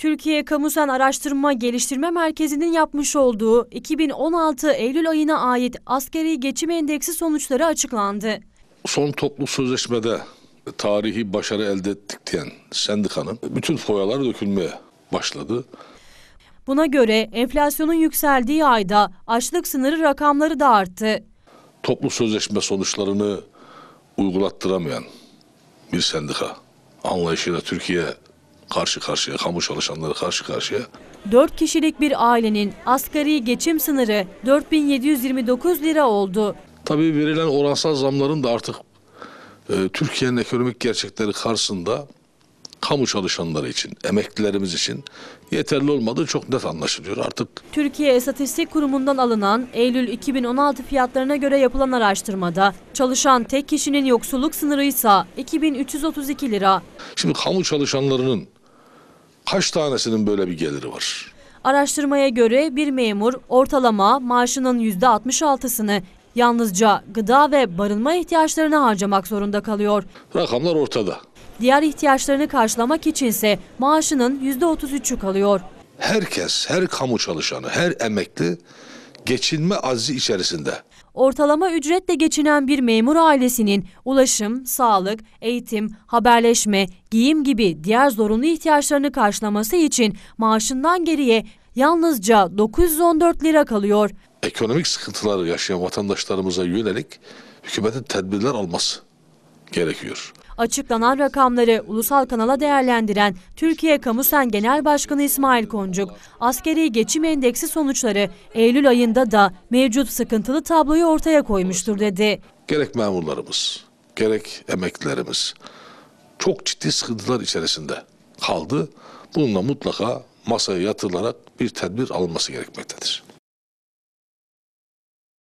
Türkiye Kamusen Araştırma Geliştirme Merkezi'nin yapmış olduğu 2016 Eylül ayına ait askeri geçim endeksi sonuçları açıklandı. Son toplu sözleşmede tarihi başarı elde ettik diyen sendikanın bütün foyaları dökülmeye başladı. Buna göre enflasyonun yükseldiği ayda açlık sınırı rakamları da arttı. Toplu sözleşme sonuçlarını uygulattıramayan bir sendika anlayışıyla Türkiye karşı karşıya, kamu çalışanları karşı karşıya 4 kişilik bir ailenin asgari geçim sınırı 4729 lira oldu. Tabii verilen oransal zamların da artık e, Türkiye'nin ekonomik gerçekleri karşısında kamu çalışanları için, emeklilerimiz için yeterli olmadığı çok net anlaşılıyor. Artık Türkiye İstatistik Kurumu'ndan alınan Eylül 2016 fiyatlarına göre yapılan araştırmada çalışan tek kişinin yoksulluk sınırı ise 2332 lira. şimdi kamu çalışanlarının kaç tanesinin böyle bir geliri var? Araştırmaya göre bir memur ortalama maaşının %66'sını yalnızca gıda ve barınma ihtiyaçlarını harcamak zorunda kalıyor. Rakamlar ortada. Diğer ihtiyaçlarını karşılamak içinse maaşının %33'ü kalıyor. Herkes, her kamu çalışanı, her emekli geçinme azzi içerisinde. Ortalama ücretle geçinen bir memur ailesinin ulaşım, sağlık, eğitim, haberleşme, giyim gibi diğer zorunlu ihtiyaçlarını karşılaması için maaşından geriye yalnızca 914 lira kalıyor. Ekonomik sıkıntıları yaşayan vatandaşlarımıza yönelik hükümetin tedbirler alması gerekiyor. Açıklanan rakamları ulusal kanala değerlendiren Türkiye Kamusen Genel Başkanı İsmail Koncuk, askeri geçim endeksi sonuçları Eylül ayında da mevcut sıkıntılı tabloyu ortaya koymuştur dedi. Gerek memurlarımız, gerek emeklilerimiz çok ciddi sıkıntılar içerisinde kaldı. Bununla mutlaka masaya yatırılarak bir tedbir alınması gerekmektedir.